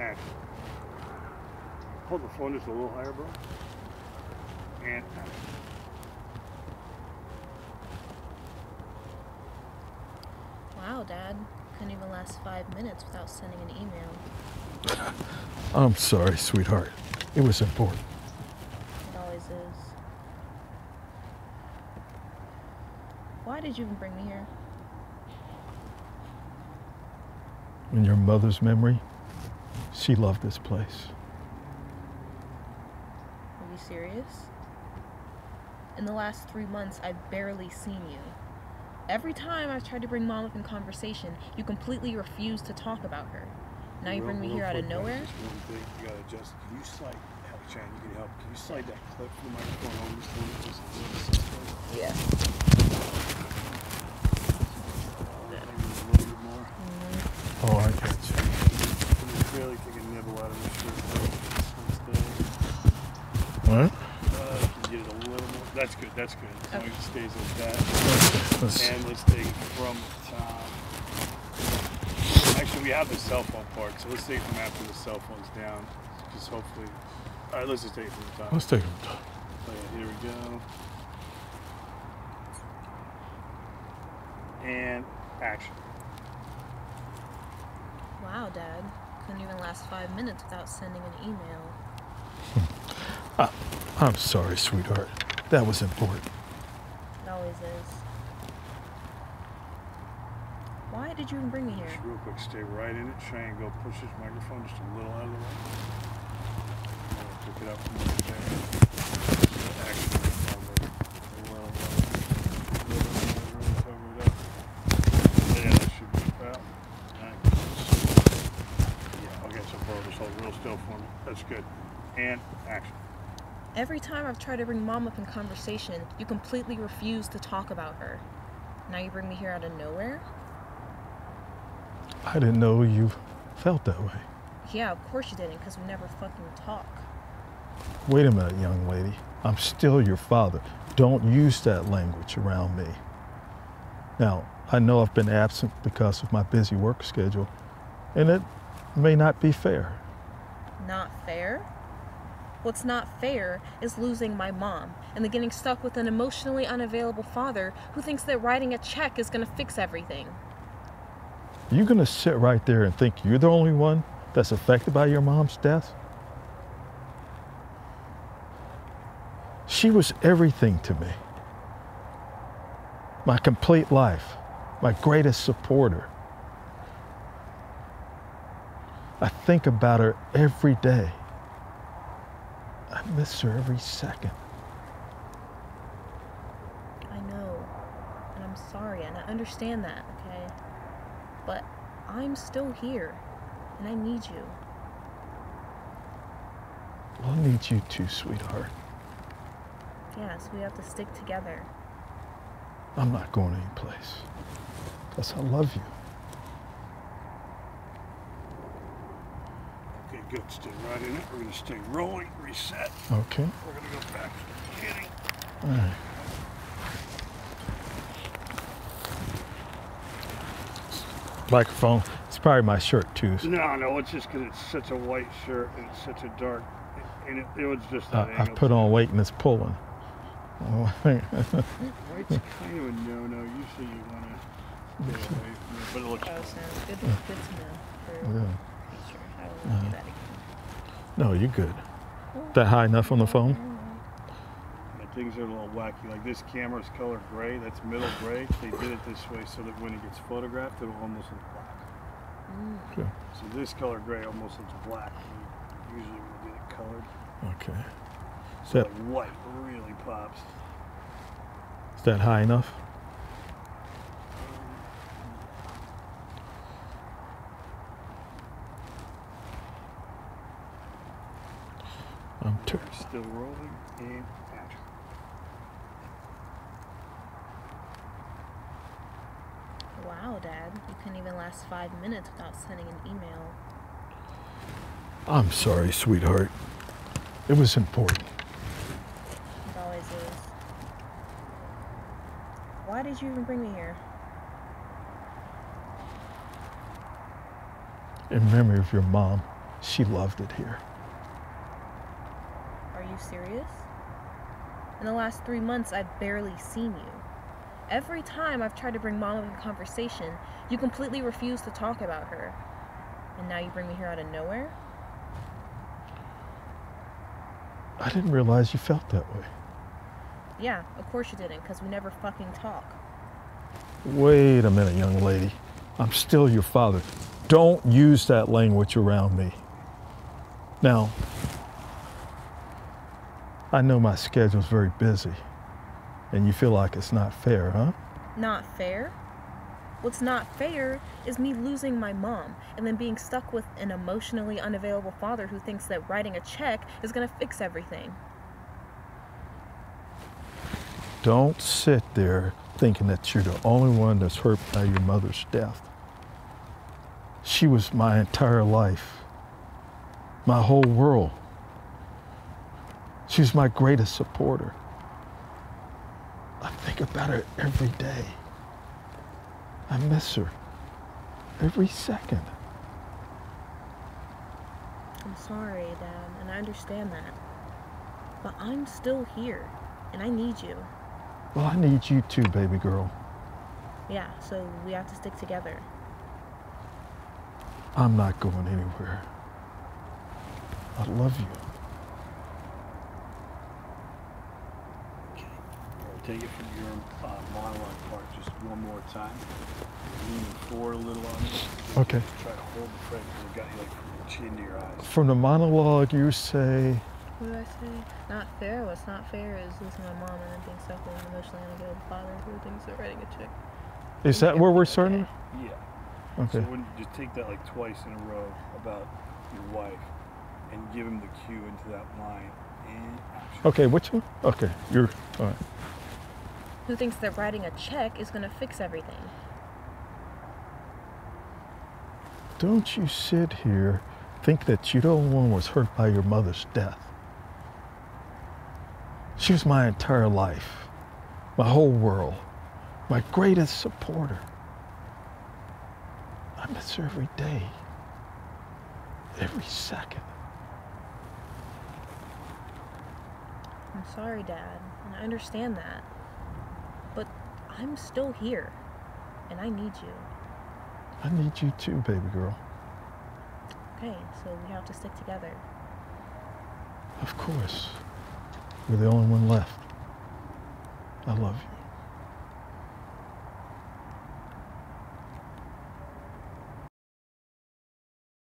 action. Hold the phone just a little higher, bro. And action. Wow, Dad. Couldn't even last five minutes without sending an email. I'm sorry, sweetheart. It was important. It always is. Why did you even bring me here? In your mother's memory, she loved this place. Are you serious? In the last three months, I've barely seen you. Every time I've tried to bring Mom up in conversation, you completely refuse to talk about her. Now you Real- bring me here out of nowhere? Just one thing, you gotta adjust. Can you slide, help, Chan, you can help. Can you slide that clip from the microphone over just a little, just a little, just a little, Yeah. maybe a little bit more? Oh, I got you. Can you barely take a nibble out of the shirt? though? This one's there. What? Uh, can you get it a little more? That's good, that's good. As long as it stays like that. Okay, let's- And let's take from the top. Actually, we have the cell phone part, so let's take it from after the cell phone's down. Because hopefully. Alright, let's just take it from the top. let's take it. Oh, yeah, here we go. And action. Wow, Dad. Couldn't even last five minutes without sending an email. Hmm. I'm sorry, sweetheart. That was important. It always is. Why did you even bring me Just here? real quick, stay right in it. Try and go push this microphone just a little out of the way. And we'll pick it up from right there. Yeah, that should be about. Yeah, okay, so bro, just hold real still for me. That's good. And action. Every time I've tried to bring Mom up in conversation, you completely refuse to talk about her. Now you bring me here out of nowhere? I didn't know you felt that way. Yeah, of course you didn't, because we never fucking talk. Wait a minute, young lady. I'm still your father. Don't use that language around me. Now, I know I've been absent because of my busy work schedule, and it may not be fair. Not fair? What's not fair is losing my mom and then getting stuck with an emotionally unavailable father who thinks that writing a check is gonna fix everything. You gonna sit right there and think you're the only one that's affected by your mom's death? She was everything to me. My complete life, my greatest supporter. I think about her every day. Miss her every second. I know, and I'm sorry, and I understand that, okay? But I'm still here, and I need you. I'll need you too, sweetheart. Yes, we have to stick together. I'm not going anyplace. Because I love you. Good. Stay right in it. We're gonna stay rolling, reset. Okay? We're gonna go back to the beginning. All right. Microphone. It's probably my shirt too. so No, no, it's just because it's such a white shirt and it's such a dark, and it, it was just Uh, I've put on weight and it's pulling. Oh, White's kind of a no-no. Usually you want to stay away from it, but it looks Oh, fine. sounds good. Good to know for yeah. future. I will not do that again. No, you're good. That high enough on the phone? Things are a little wacky. Like this camera's color gray. That's middle gray. They did it this way so that when it gets photographed, it'll almost look black. Okay. So this color gray almost looks black. Usually we get it colored. Okay. Is So that, like white really pops. is that high enough? I'm. Still rolling and action. Wow, Dad. You couldn't even last five minutes without sending an email. I'm sorry, sweetheart. It was important. It always is. Why did you even bring me here? In memory of your mom, she loved it here. You serious? In the last three months, I've barely seen you. Every time I've tried to bring mom into conversation, you completely refuse to talk about her. And now you bring me here out of nowhere? I didn't realize you felt that way. Yeah, of course you didn't, because we never fucking talk. Wait a minute, young lady. I'm still your father. Don't use that language around me. Now, I know my schedule's very busy, and you feel like it's not fair, huh? Not fair? What's not fair is me losing my mom and then being stuck with an emotionally unavailable father who thinks that writing a check is gonna fix everything. Don't sit there thinking that you're the only one that's hurt by your mother's death. She was my entire life, my whole world. She was my greatest supporter. I think about her every day. I miss her every second. I'm sorry, Dad, and I understand that. But I'm still here, and I need you. Well, I need you too, baby girl. Yeah, so we have to stick together. I'm not going anywhere. I love you. Okay. I'll take it from your uh, monologue part just one more time. Leaning forward a little on it. Okay. Try to hold the frame because it got you like from your chin to your eyes. From the monologue, you say, What did I say? Not fair. What's not fair is losing my mom and then being stuck with an emotionally unavailable father who thinks that writing a check. is that where we're starting? Yeah. Okay. So when you just take that like twice in a row about your wife and give him the cue into that line and action. Okay, which one? Okay, you're, all right. Who thinks that writing a check is gonna fix everything? Don't you sit here think that you the only one was hurt by your mother's death. She was my entire life, my whole world, my greatest supporter. I miss her every day, every second. I'm sorry, Dad, and I understand that. I'm still here, and I need you. I need you too, baby girl. Okay, so we have to stick together. Of course. You're the only one left. I love you.